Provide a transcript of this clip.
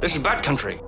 This is bad country.